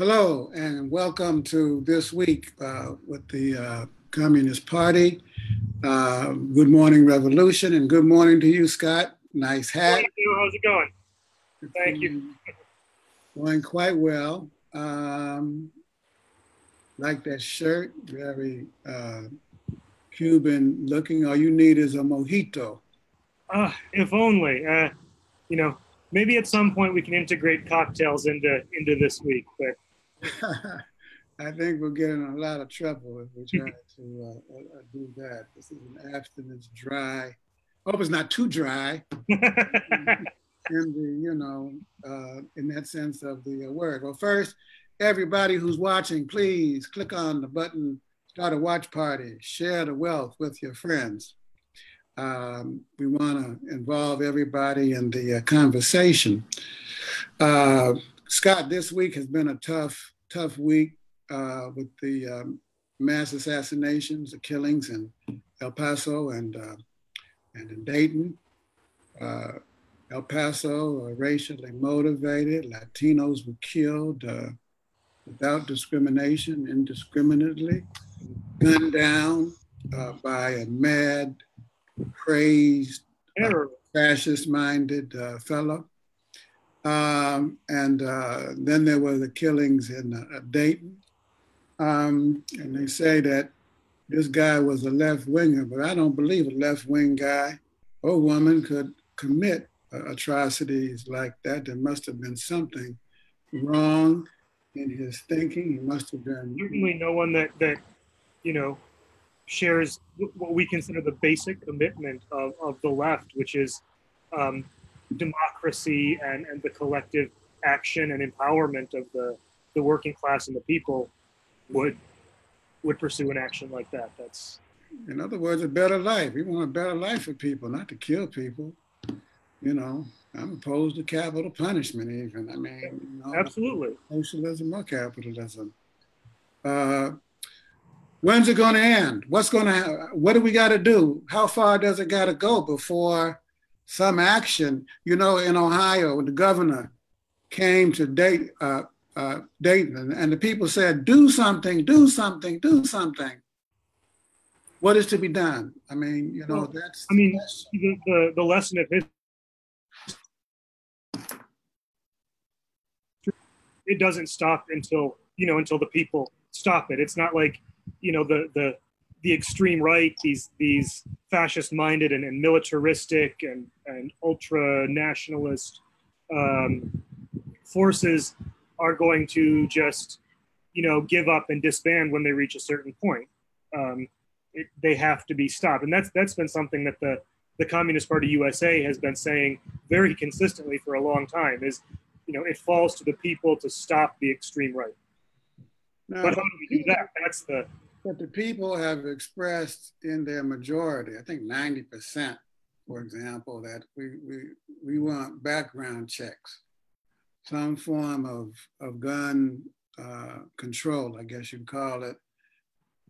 Hello, and welcome to this week uh, with the uh, Communist Party. Uh, good morning, Revolution, and good morning to you, Scott. Nice hat. How's it going? Thank you. Going quite well. Um, like that shirt, very uh, Cuban looking. All you need is a mojito. Uh, if only. Uh, you know, maybe at some point we can integrate cocktails into into this week, but I think we'll get in a lot of trouble if we try to uh, uh, do that. This is an abstinence dry. Hope it's not too dry. in the, you know, uh, in that sense of the uh, word. Well, first, everybody who's watching, please click on the button, start a watch party, share the wealth with your friends. Um, we want to involve everybody in the uh, conversation. Uh, Scott, this week has been a tough, tough week uh, with the um, mass assassinations, the killings in El Paso and, uh, and in Dayton. Uh, El Paso, uh, racially motivated, Latinos were killed uh, without discrimination, indiscriminately, gunned down uh, by a mad, crazed, fascist minded fellow. Um, and uh, then there were the killings in uh, Dayton. Um, and they say that this guy was a left winger, but I don't believe a left wing guy or woman could commit uh, atrocities like that. There must have been something wrong in his thinking. He must have been. Certainly, no one that, that you know, shares what we consider the basic commitment of, of the left, which is um, democracy and, and the collective action and empowerment of the, the working class and the people would would pursue an action like that. That's in other words, a better life. We want a better life for people, not to kill people. You know, I'm opposed to capital punishment even. I mean, you know, absolutely. Socialism or capitalism. Uh, when's it going to end? What's going to, what do we got to do? How far does it got to go before some action. You know, in Ohio, when the governor came to date, uh, uh, Dayton, and the people said, "Do something, do something, do something." What is to be done? I mean, you know, well, that's. I mean, that's, the, the the lesson of history. It doesn't stop until you know until the people stop it. It's not like you know the the the extreme right, these these fascist minded and, and militaristic and, and ultra nationalist um, forces are going to just you know give up and disband when they reach a certain point. Um, it, they have to be stopped, and that's that's been something that the the Communist Party USA has been saying very consistently for a long time. Is you know it falls to the people to stop the extreme right. Now, but how do we do that? That's the but the people have expressed in their majority, I think 90%, for example, that we, we, we want background checks, some form of, of gun uh, control, I guess you'd call it.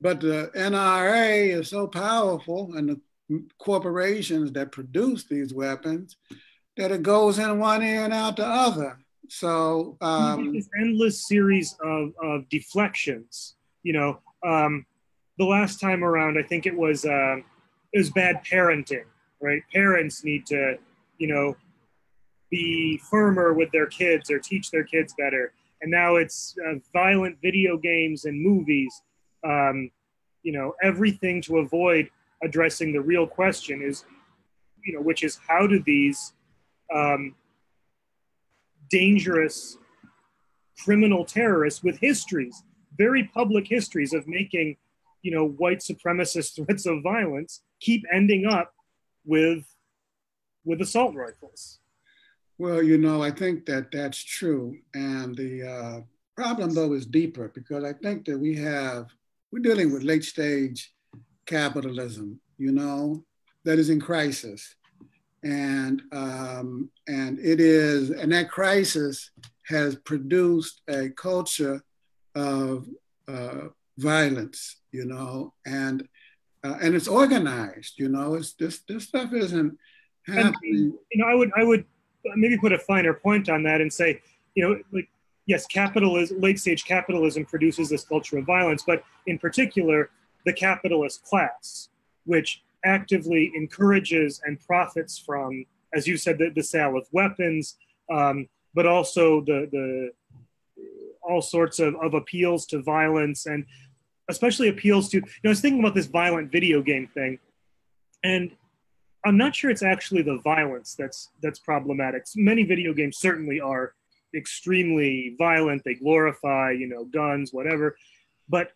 But the NRA is so powerful and the corporations that produce these weapons that it goes in one ear and out the other. So um, this endless series of, of deflections. You know, um, the last time around, I think it was uh, it was bad parenting. Right, parents need to, you know, be firmer with their kids or teach their kids better. And now it's uh, violent video games and movies. Um, you know, everything to avoid addressing the real question is, you know, which is how do these um, dangerous criminal terrorists with histories very public histories of making, you know, white supremacist threats of violence keep ending up with with assault rifles. Well, you know, I think that that's true, and the uh, problem though is deeper because I think that we have we're dealing with late stage capitalism, you know, that is in crisis, and um, and it is, and that crisis has produced a culture of uh, violence, you know, and uh, and it's organized, you know. It's this this stuff isn't happening. And, you know, I would I would maybe put a finer point on that and say, you know, like yes, capitalism, late stage capitalism produces this culture of violence, but in particular, the capitalist class, which actively encourages and profits from, as you said, the, the sale of weapons, um, but also the, the all sorts of, of appeals to violence and especially appeals to, you know, I was thinking about this violent video game thing. And I'm not sure it's actually the violence that's that's problematic. Many video games certainly are extremely violent. They glorify, you know, guns, whatever. But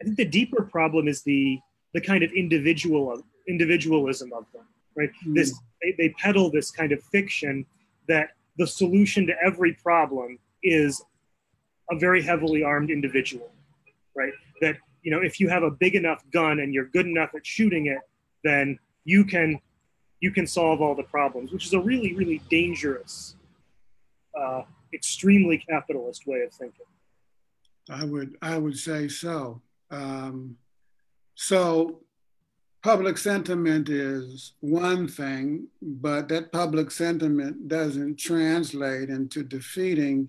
I think the deeper problem is the the kind of individual individualism of them, right? Mm. This they, they peddle this kind of fiction that the solution to every problem is a very heavily armed individual, right? That you know, if you have a big enough gun and you're good enough at shooting it, then you can you can solve all the problems, which is a really really dangerous, uh, extremely capitalist way of thinking. I would I would say so. Um, so public sentiment is one thing, but that public sentiment doesn't translate into defeating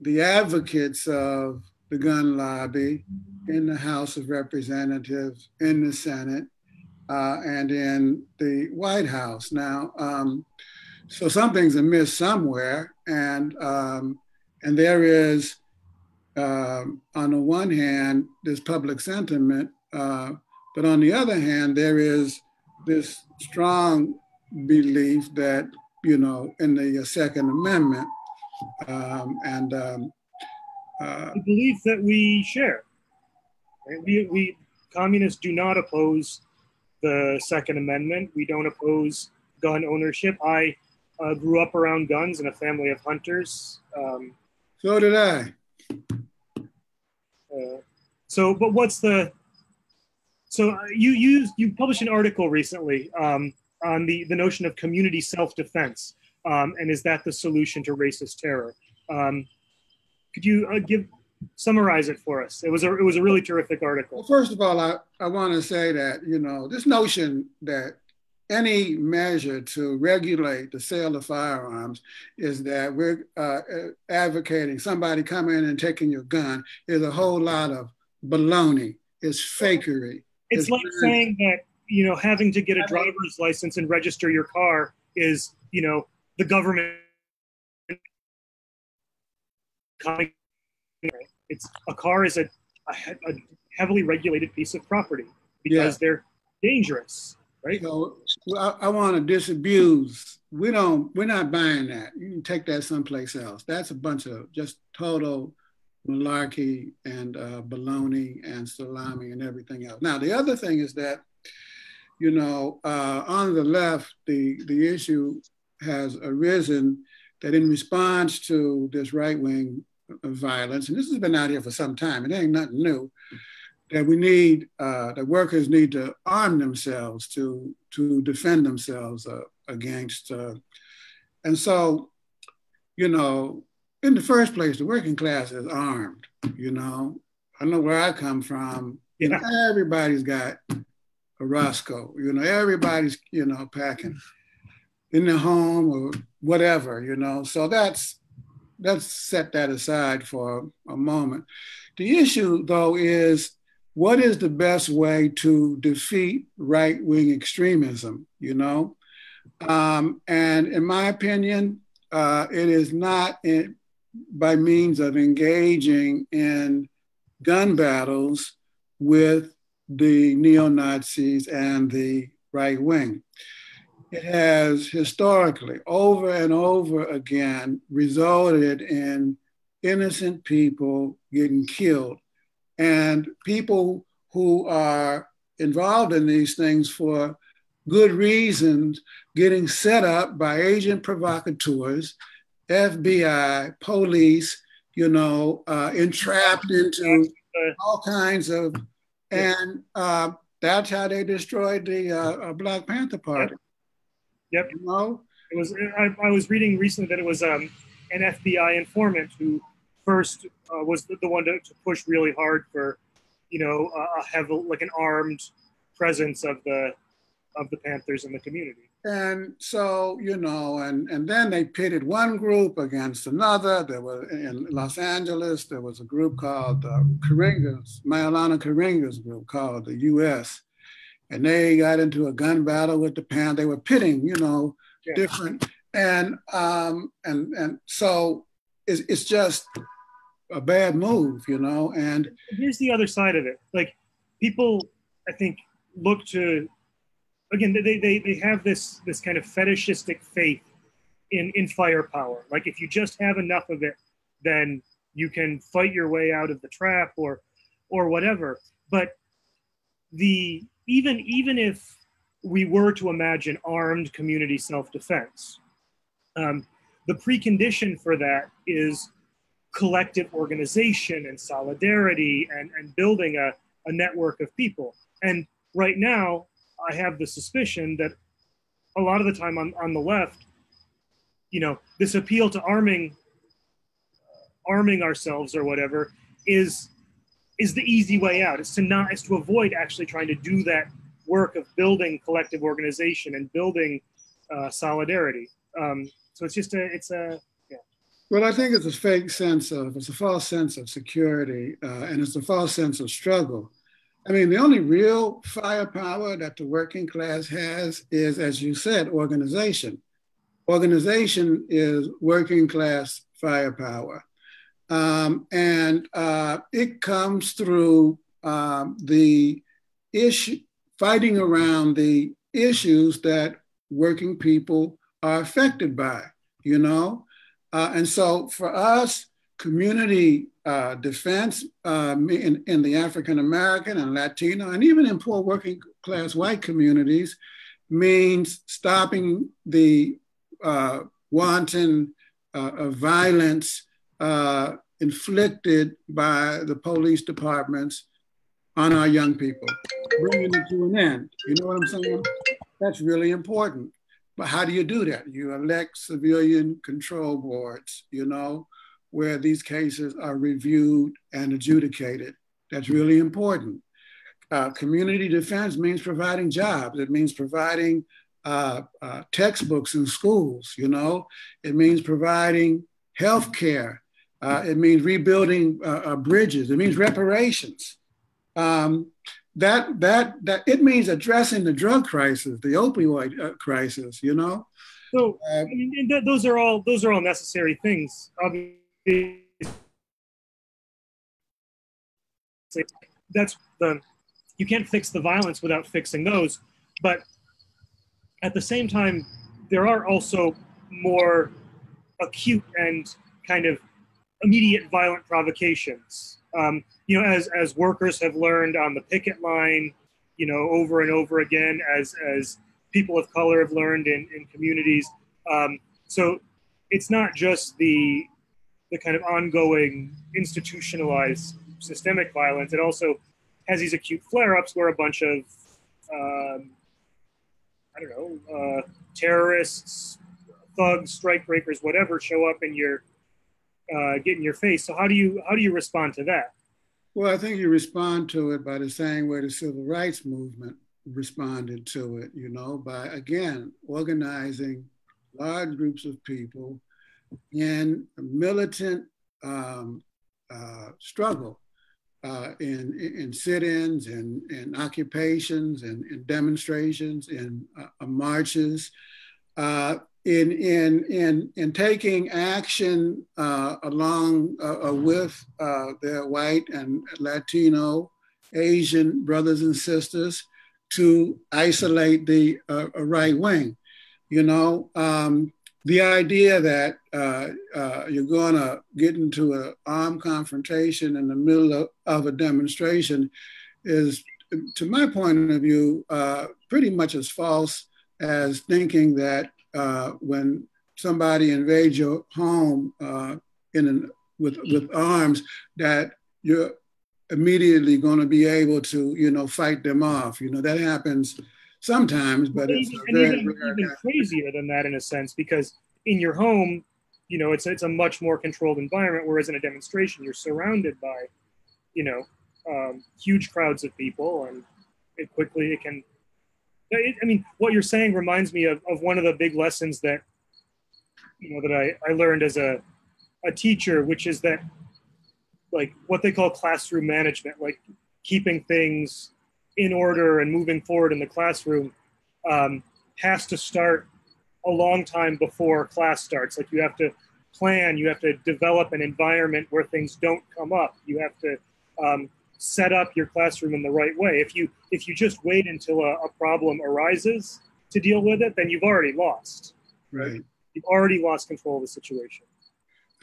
the advocates of the gun lobby in the House of Representatives, in the Senate, uh, and in the White House. Now, um, so something's amiss somewhere, and um, and there is, uh, on the one hand, this public sentiment, uh, but on the other hand, there is this strong belief that you know in the Second Amendment, um, and um, uh, belief that we share. We, we communists do not oppose the Second Amendment. We don't oppose gun ownership. I uh, grew up around guns in a family of hunters. Um, so did I. Uh, so, but what's the? So uh, you you you published an article recently um, on the the notion of community self defense, um, and is that the solution to racist terror? Um, could you uh, give summarize it for us? It was a it was a really terrific article. Well, first of all, I, I want to say that you know this notion that any measure to regulate the sale of firearms is that we're uh, advocating somebody coming in and taking your gun is a whole lot of baloney. It's fakery. It's, it's like saying that you know having to get a driver's license and register your car is you know the government coming. It's a car is a, a, a heavily regulated piece of property because yeah. they're dangerous, right? So I, I want to disabuse. We don't. We're not buying that. You can take that someplace else. That's a bunch of just total malarkey and uh, baloney and salami and everything else. Now the other thing is that, you know, uh, on the left, the the issue has arisen that in response to this right wing violence, and this has been out here for some time, it ain't nothing new, that we need, uh, that workers need to arm themselves to, to defend themselves uh, against. Uh, and so, you know, in the first place, the working class is armed, you know. I know where I come from, you know, everybody's got a Roscoe, you know, everybody's, you know, packing in the home or whatever, you know. So that's let's set that aside for a moment. The issue, though, is what is the best way to defeat right wing extremism, you know? Um, and in my opinion, uh, it is not in, by means of engaging in gun battles with the neo Nazis and the right wing it has historically, over and over again, resulted in innocent people getting killed and people who are involved in these things for good reasons getting set up by agent provocateurs, FBI, police, you know, uh, entrapped into all kinds of, and uh, that's how they destroyed the uh, uh Black Panther Party. Yep. It was. I, I, was reading recently that it was um, an FBI informant who first uh, was the, the one to, to, push really hard for, you know, a, a heavy, like an armed presence of the of the Panthers in the community. And so, you know, and, and then they pitted one group against another. There was in Los Angeles, there was a group called uh, Karenga's, Maulana Karenga's group called the US. And they got into a gun battle with the Pan. They were pitting, you know, yeah. different. And um, and and so it's, it's just a bad move, you know. And here's the other side of it. Like people, I think, look to again they, they, they have this this kind of fetishistic faith in in firepower like if you just have enough of it then you can fight your way out of the trap or or whatever but the even even if we were to imagine armed community self-defense um, the precondition for that is collective organization and solidarity and, and building a, a network of people. And right now I have the suspicion that a lot of the time on, on the left, you know, this appeal to arming arming ourselves or whatever is is the easy way out. It's to not is to avoid actually trying to do that work of building collective organization and building uh, solidarity. Um, so it's just a it's a yeah. Well, I think it's a fake sense of it's a false sense of security, uh, and it's a false sense of struggle. I mean, the only real firepower that the working class has is, as you said, organization. Organization is working class firepower. Um, and uh, it comes through um, the issue, fighting around the issues that working people are affected by, you know? Uh, and so for us, community uh, defense uh, in, in the African American and Latino, and even in poor working class white communities, means stopping the uh, wanton uh, violence uh, inflicted by the police departments on our young people, bringing it to an end. You know what I'm saying? That's really important. But how do you do that? You elect civilian control boards, you know, where these cases are reviewed and adjudicated. That's really important. Uh, community defense means providing jobs. It means providing uh, uh, textbooks in schools, you know. It means providing health care. Uh, it means rebuilding uh, uh, bridges. It means reparations. Um, that, that, that, it means addressing the drug crisis, the opioid crisis, you know. So I mean, th- those are all those are all necessary things. Obviously that's the you can't fix the violence without fixing those but at the same time there are also more acute and kind of immediate violent provocations um, you know as as workers have learned on the picket line you know over and over again as as people of color have learned in in communities um, so it's not just the the kind of ongoing institutionalized systemic violence. It also has these acute flare-ups where a bunch of um, I don't know uh, terrorists, thugs, strikebreakers, whatever show up in your uh, get in your face. So how do you how do you respond to that? Well, I think you respond to it by the same way the civil rights movement responded to it. You know, by again organizing large groups of people in militant um, uh, struggle uh, in, in sit-ins and in, in, occupations and in demonstrations and uh, marches uh, in, in, in, in taking action uh, along uh, with their white and Latino, Asian brothers and sisters to isolate the right wing. You know, um, the idea that uh, uh, you're going to get into an armed confrontation in the middle of, of, a demonstration is, to my point of view, uh, pretty much as false as thinking that uh, when somebody invades your home uh, in an, with, with arms, that you're immediately going to be able to, you know, fight them off. You know, that happens sometimes, but it's and even, even crazier than that in a sense because in your home, you know, it's it's a much more controlled environment. Whereas in a demonstration, you're surrounded by, you know, um, huge crowds of people, and it quickly it can I mean, what you're saying reminds me of, of one of the big lessons that you know that I, I learned as a, a teacher, which is that like what they call classroom management, like keeping things in order and moving forward in the classroom um, has to start a long time before class starts. Like you have to plan, you have to develop an environment where things don't come up. You have to um, set up your classroom in the right way. If you if you just wait until a, a problem arises to deal with it, then you've already lost. Right. You've already lost control of the situation.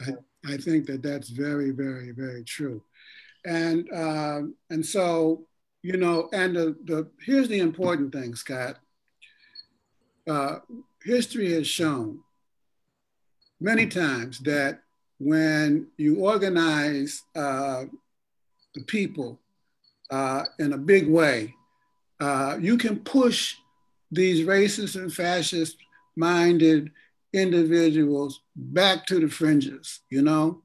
I, I think that that's very, very, very true. And um, and so you know, and the, the here's the important thing, Scott. Uh, history has shown many times that when you organize uh, the people uh, in a big way, uh, you can push these racist and fascist minded individuals back to the fringes, you know?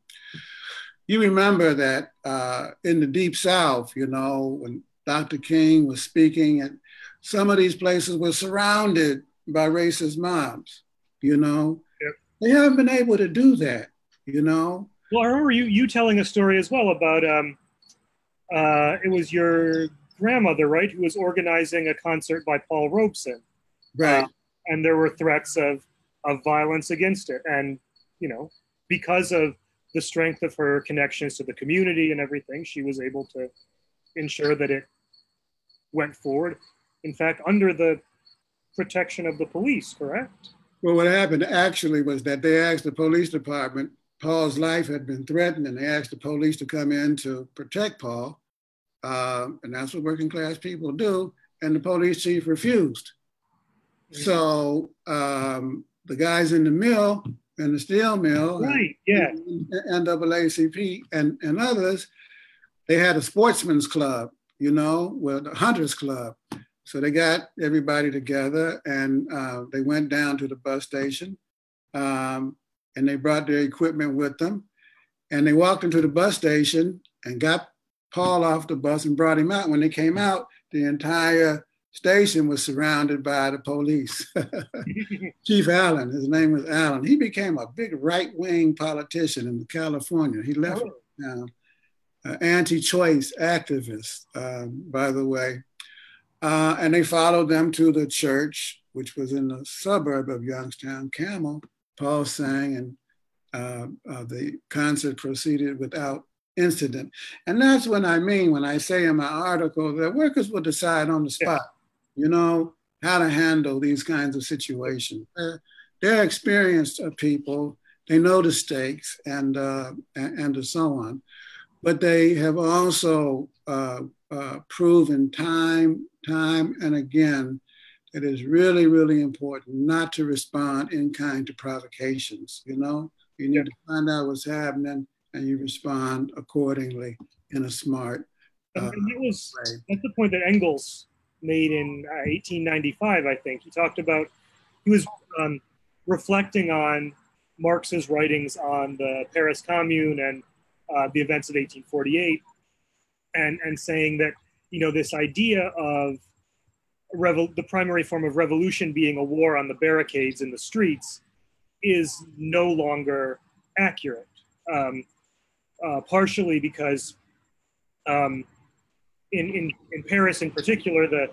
You remember that uh, in the Deep South, you know, when Dr. King was speaking, and some of these places were surrounded by racist mobs, you know? Yep. They haven't been able to do that, you know? Well, I remember you, you telling a story as well about um, uh, it was your grandmother, right, who was organizing a concert by Paul Robeson. Right. Uh, and there were threats of of violence against it. And, you know, because of the strength of her connections to the community and everything, she was able to ensure that it went forward. In fact, under the protection of the police, correct? Well, what happened actually was that they asked the police department, Paul's life had been threatened, and they asked the police to come in to protect Paul. Uh, and that's what working class people do. And the police chief refused. So um, the guys in the mill and the steel mill, right? Yeah, NAACP and and others, they had a sportsman's club, you know, with a hunters club. So they got everybody together and uh, they went down to the bus station, um, and they brought their equipment with them, and they walked into the bus station and got Paul off the bus and brought him out. When they came out, the entire station was surrounded by the police. Chief Allen, his name was Allen. He became a big right-wing politician in California. He left oh. uh, anti-choice activist, um, by the way. Uh, and they followed them to the church, which was in the suburb of Youngstown, Carmel. Paul sang, and uh, uh the concert proceeded without incident. And that's what I mean when I say in my article that workers will decide on the spot you know, how to handle these kinds of situations. They're, they're experienced people, they know the stakes and, uh, and, and so on. But they have also uh, uh, proven time, time and again it is really, really important not to respond in kind to provocations. You know, you need yeah. to find out what's happening and you respond accordingly in a smart. Uh, and that was way. that's the point that Engels made in uh, 1895, I think. He talked about, he was um, reflecting on Marx's writings on the Paris Commune and uh, the events of 1848, and, and saying that, you know, this idea of revol- the primary form of revolution being a war on the barricades in the streets is no longer accurate. Um, uh, partially because um, in, in, in Paris in particular, the,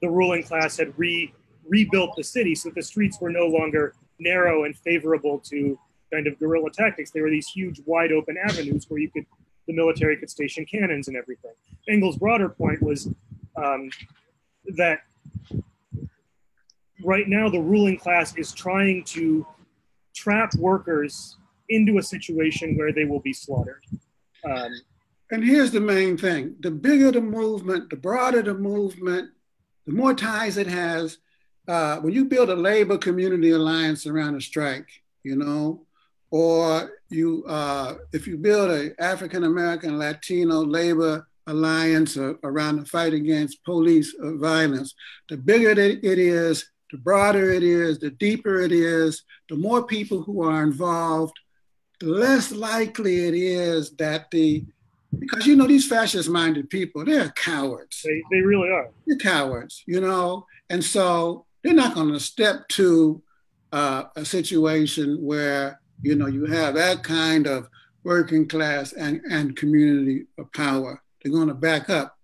the ruling class had re, rebuilt the city so that the streets were no longer narrow and favorable to kind of guerrilla tactics. They were these huge, wide open avenues where you could, the military could station cannons and everything. Engels' broader point was um, that right now the ruling class is trying to trap workers into a situation where they will be slaughtered. Um, and here's the main thing the bigger the movement, the broader the movement, the more ties it has. Uh, when you build a labor community alliance around a strike, you know, or you, uh, if you build a African American Latino labor alliance uh, around the fight against police violence, the bigger it is, the broader it is, the deeper it is, the more people who are involved, less likely it is that the because you know these fascist minded people they're cowards they, they really are they're cowards you know And so they're not going to step to uh, a situation where, you know, you have that kind of working class and, and community of power. They're going to back up.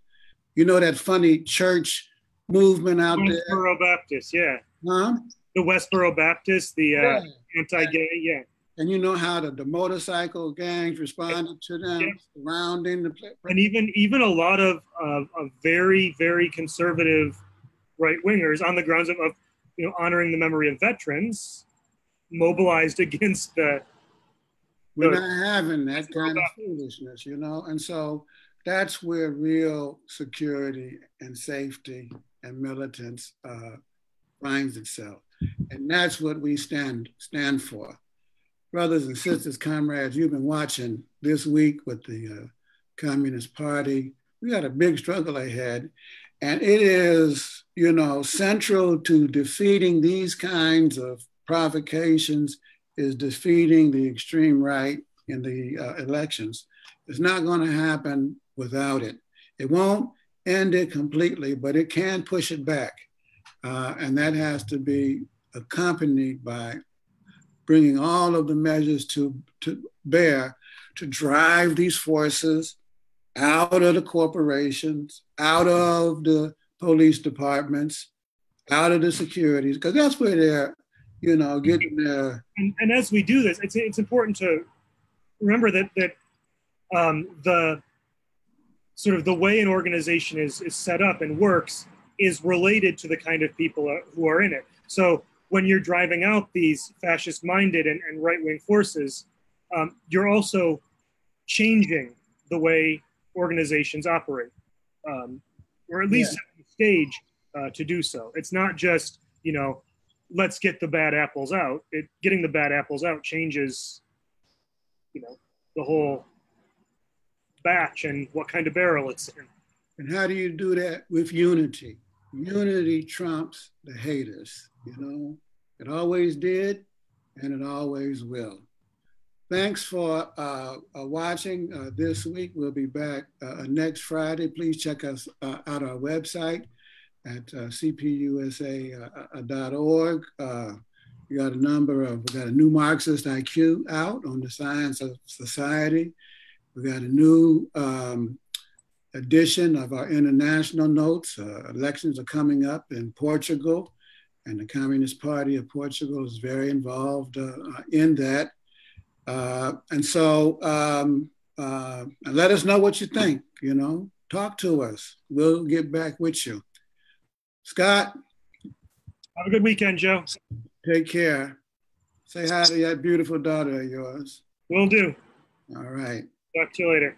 You know that funny church movement out Westboro there? Westboro Baptist, yeah. Huh? The Westboro Baptist, the uh, yeah. anti-gay, yeah. And you know how the, the motorcycle gangs responded to them, yeah. surrounding the. And even even a lot of, of, of very very conservative right wingers on the grounds of, of you know honoring the memory of veterans mobilized against the. We're not having that kind of foolishness, you know, and so that's where real security and safety and militants uh, finds itself, and that's what we stand stand for brothers and sisters, comrades, you've been watching this week with the uh, Communist Party. We got a big struggle ahead. And it is, you know, central to defeating these kinds of provocations is defeating the extreme right in the uh, elections. It's not going to happen without it. It won't end it completely, but it can push it back. Uh, and that has to be accompanied by bringing all of the measures to, to bear to drive these forces out of the corporations, out of the police departments, out of the securities, because that's where they're, you know, getting their. And, and, as we do this, it's, it's important to remember that that um, the sort of the way an organization is is set up and works is related to the kind of people who are in it. So when you're driving out these fascist minded and, and right wing forces, um, you're also changing the way organizations operate, um, or at least yeah. stage uh, to do so. It's not just, you know, let's get the bad apples out. It, getting the bad apples out changes, you know, the whole batch and what kind of barrel it's in. And how do you do that with unity? Unity trumps the haters. You know, it always did and it always will. Thanks for uh, uh, watching uh, this week. We'll be back uh, next Friday. Please check us uh, out our website at uh, cpusa.org. we got a number of, we got a new Marxist IQ out on the science of society. We got a new um, edition of our international notes. elections are coming up in Portugal and the Communist Party of Portugal is very involved uh, uh, in that. Uh, and so um, uh, let us know what you think, you know, talk to us. We'll get back with you. Scott. Have a good weekend, Joe. Take care. Say hi to that beautiful daughter of yours. Will do. All right. Talk to you later.